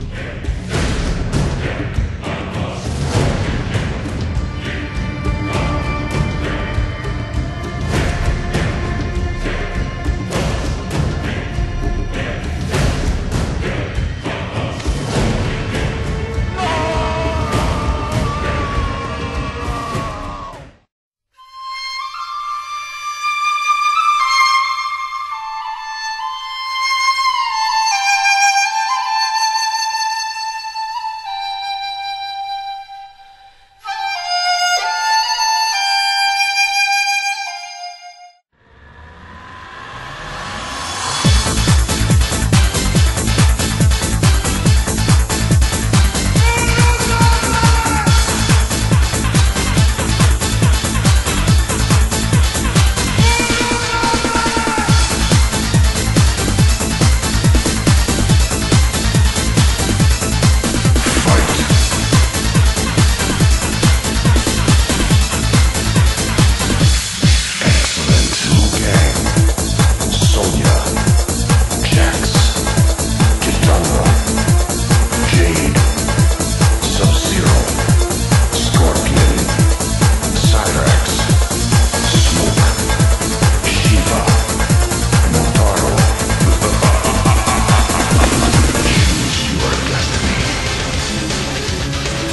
Yeah.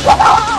Come!